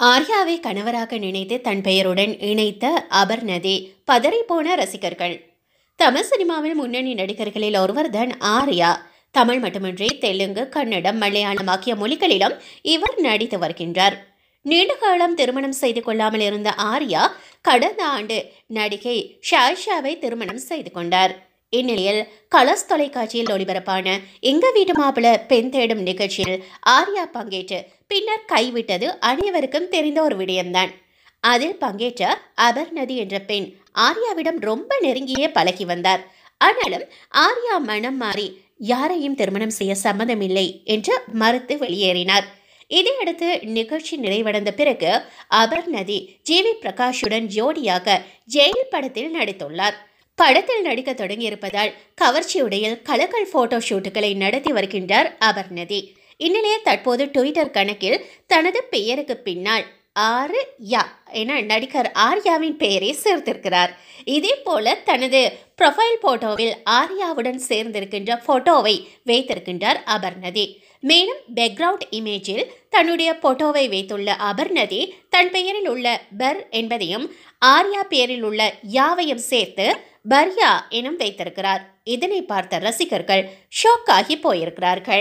ஆர்யாவை கணவராக நினைத்து தன் பெயருடன் இணைத்த அபர்ணதி பதறிப்போன ரசிகர்கள். தமிழ் சினிமாவில் முன்னணி நடிகர்களில் ஒருவர் தன் ஆர்யா. தமிழ் மட்டுமின்றி தெலுங்கு கன்னடம் மலையாளம் ஆகிய மொழிகளிலும் இவர் நடித்து வருகின்றார். நீண்ட காலம் திருமணம் செய்து கொள்ளாமல் இருந்த ஆர்யா கடந்த ஆண்டு நடிகை ஷாயிஷாவை திருமணம் செய்து கொண்டார். இந்நிலையில் கலர்ஸ் தொலைக்காட்சியில் ஒளிபரப்பான எங்க வீட்டு மாப்பிள பெண் தேடும் நிகழ்ச்சியில் ஆர்யா பங்கேற்று பின்னர் கைவிட்டது அனைவருக்கும் தெரிந்த ஒரு விடயம்தான். அதில் பங்கேற்ற அபர்நதி என்ற பெண் ஆர்யாவிடம் ரொம்ப நெருங்கியே பழகி வந்தார். ஆனாலும் ஆர்யா மனம் மாறி யாரையும் திருமணம் செய்ய சம்மதமில்லை என்று மறுத்து வெளியேறினார். இதையடுத்து நிகழ்ச்சி நிறைவடைந்த பிறகு அபர்நதி ஜி. வி. பிரகாஷுடன் ஜோடியாக ஜெயில் படத்தில் நடித்துள்ளார். படத்தில் நடிக்க தொடங்கியிருப்பதால் கவர்ச்சியுடையில் கலக்கல் போட்டோ ஷூட்டுகளை நடத்தி வருகின்றார் அபர்ணதி. இந்நிலையில் தற்போது ட்விட்டர் கணக்கில் தனது பெயருக்கு பின்னால் ஆறு யா என நடிகர் ஆர்யாவின் பெயரை சேர்த்திருக்கிறார். இதே போல தனது ப்ரொஃபைல் போட்டோவில் ஆர்யாவுடன் சேர்ந்திருக்கின்ற போட்டோவை வைத்திருக்கின்றார் அபர்ணதி. மேலும் பேக்ரவுண்ட் இமேஜில் தன்னுடைய போட்டோவை வைத்துள்ள அபர்ணதி தன் பெயரில் உள்ள பர் என்பதையும் ஆர்யா பெயரில் உள்ள யாவையும் சேர்த்து பர்யா எனும் வைத்திருக்கிறார். இதனை பார்த்த ரசிகர்கள் ஷாக் ஆகி போயிருக்கிறார்கள்.